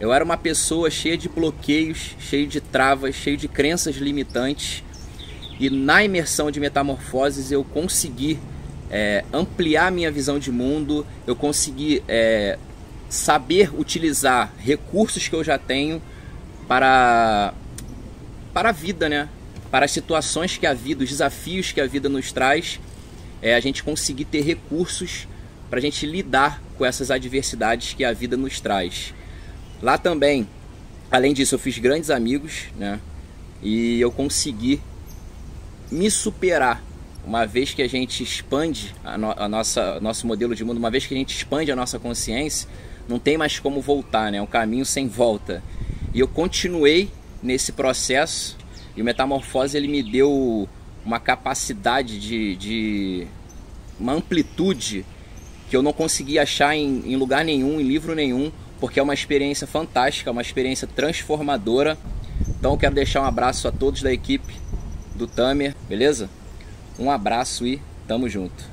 Eu era uma pessoa cheia de bloqueios, cheio de travas, cheio de crenças limitantes. E na imersão de metamorfoses eu consegui é, ampliar minha visão de mundo, eu consegui é, saber utilizar recursos que eu já tenho para, para a vida, né? Para as situações que a vida, os desafios que a vida nos traz, é, a gente conseguir ter recursos para a gente lidar com essas adversidades que a vida nos traz. Lá também, além disso, eu fiz grandes amigos, né? E eu consegui me superar. Uma vez que a gente expande a, no, a nossa nosso modelo de mundo, uma vez que a gente expande a nossa consciência, não tem mais como voltar, né? É um caminho sem volta. E eu continuei nesse processo e o Metamorfose ele me deu uma capacidade de, de uma amplitude que eu não conseguia achar em, em lugar nenhum, em livro nenhum, porque é uma experiência fantástica, uma experiência transformadora. Então quero deixar um abraço a todos da equipe do Tamer, beleza? Um abraço e tamo junto.